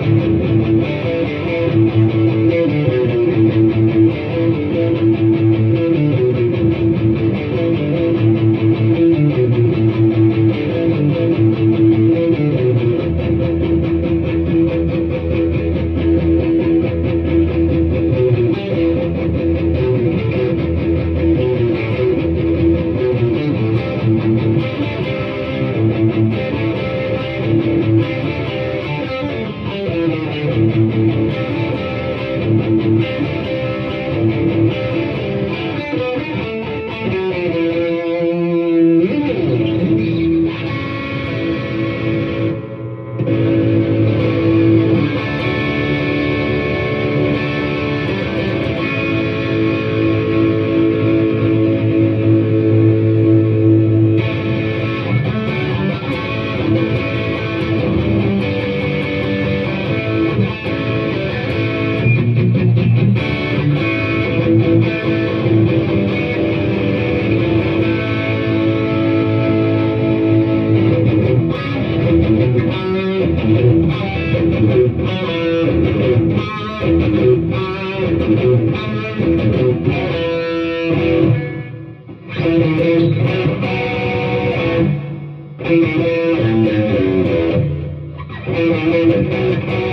Thank you. Thank you.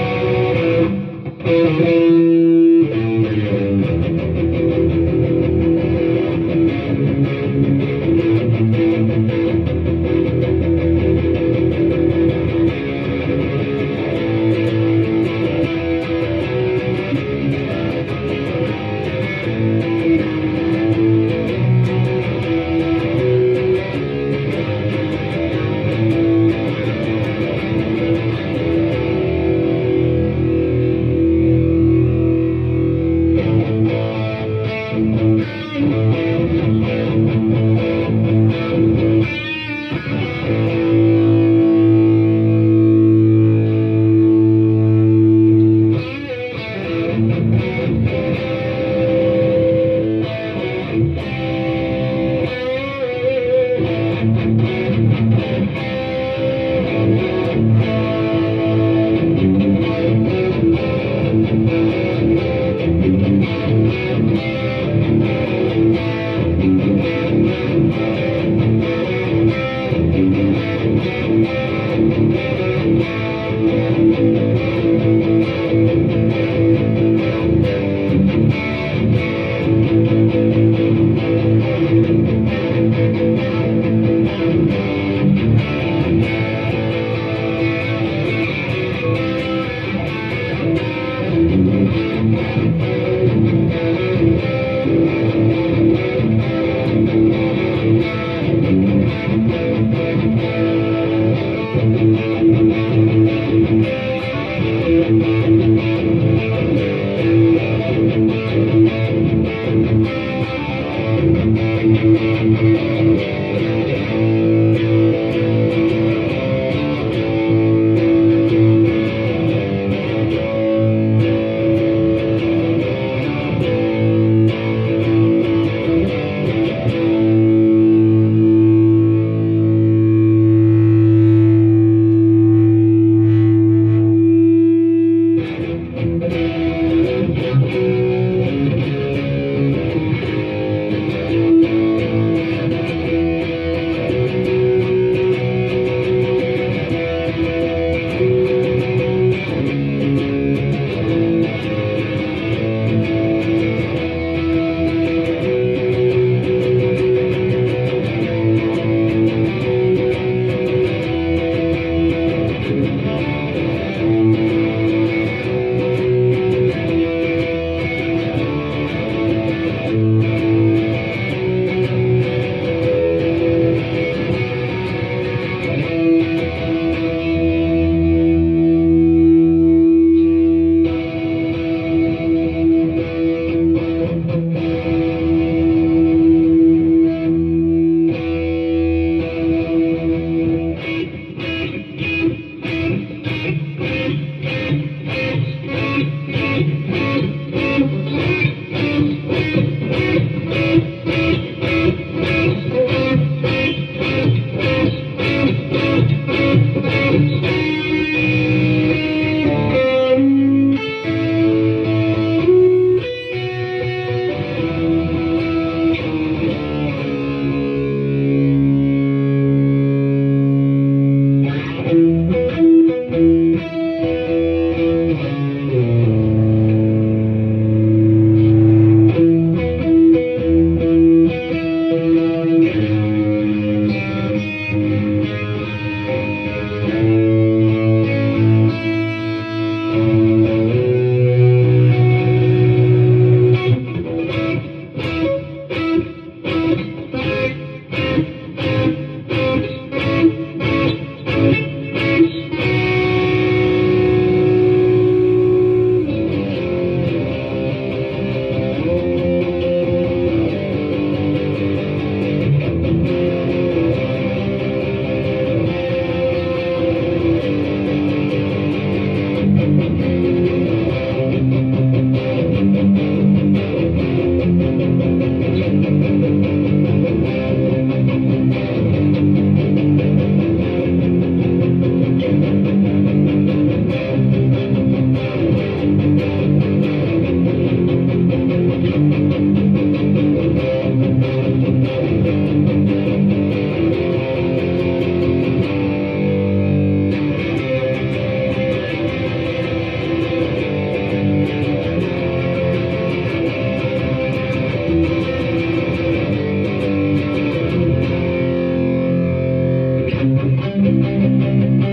Música